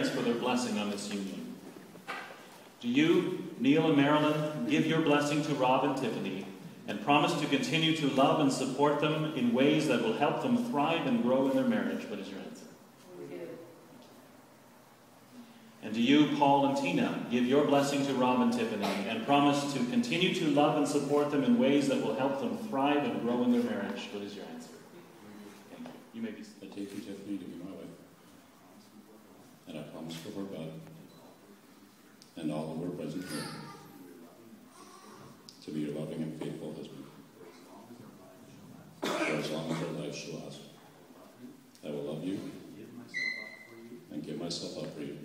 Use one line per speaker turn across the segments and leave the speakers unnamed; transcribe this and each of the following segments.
parents for their blessing on this union. Do you, Neil and Marilyn, give your blessing to Rob and Tiffany and promise to continue to love and support them in ways that will help them thrive and grow in their marriage? What is your answer? And do you, Paul and Tina, give your blessing to Rob and Tiffany and promise to continue to love and support them in ways that will help them thrive and grow in their marriage? What is your answer? Thank you. You may be
take you, Tiffany, to be my wife, and I promise before God and all who are present here to be your loving and faithful husband for as long as our life shall last. I will love you and give myself up for you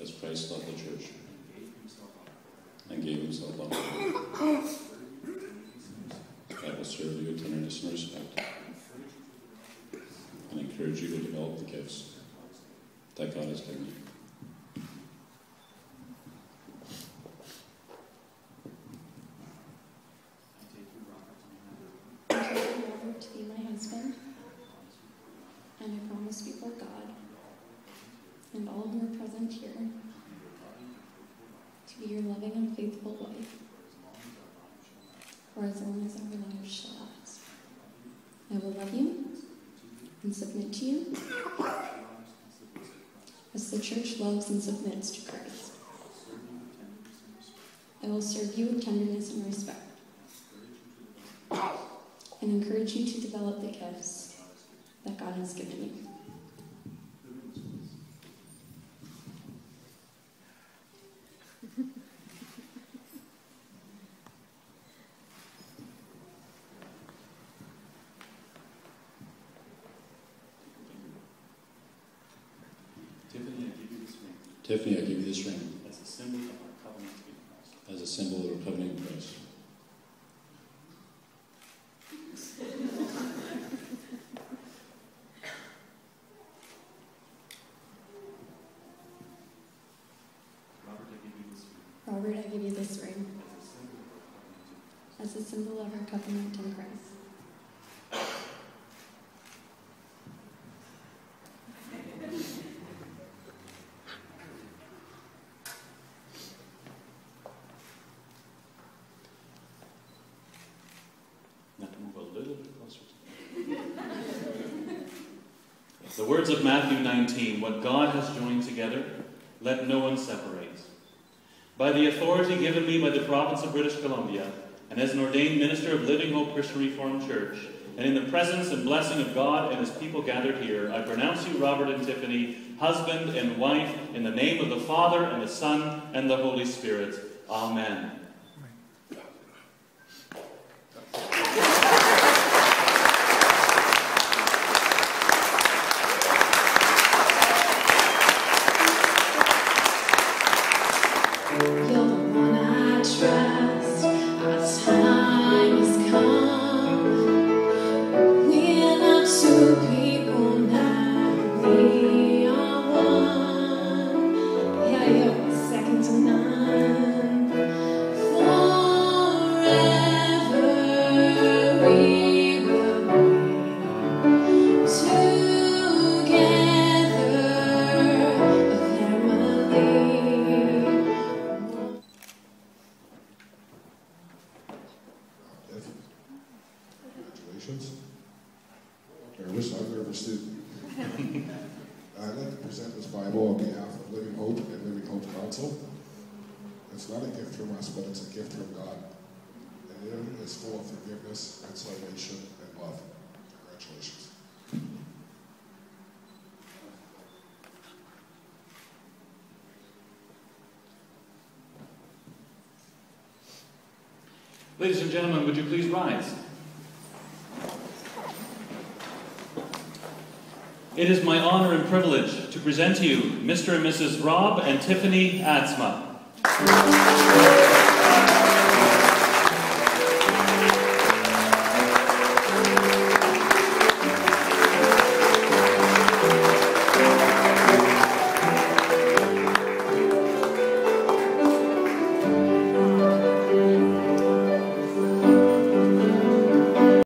as Christ loved the church and gave himself up for you. I will serve you with tenderness and respect and encourage you to develop the gifts that God has given you.
I take you, Robert, to be my husband, and I promise before God and all who are present here to be your loving and faithful wife for as long as our lives shall last. I will love you and submit to you the church loves and submits to Christ. I will serve you with tenderness and respect and encourage you to develop the gifts that God has given you.
Tiffany, I give you this ring
Tiffany, I give you this ring
as a symbol of our covenant in Christ.
as a symbol of our covenant in Christ.
Robert, I give you this ring
Robert, I give you this ring
as a symbol of our covenant in Christ.
as a symbol of our covenant in Christ.
Now to move a little bit closer to me. The words of Matthew 19 What God has joined together, let no one separate. By the authority given me by the province of British Columbia, and as an ordained minister of Living Hope Christian Reformed Church, and in the presence and blessing of God and his people gathered here, I pronounce you, Robert and Tiffany, husband and wife, in the name of the Father, and the Son, and the Holy Spirit. Amen.
Nervous, too. I'd like to present this Bible on behalf of Living Hope and Living Hope Council. It's not a gift from us, but it's a gift from God. And it is full of forgiveness and salvation and love. Congratulations.
Ladies and gentlemen, would you please rise? It is my honor and privilege to present to you Mr. and Mrs. Rob and Tiffany Atzma.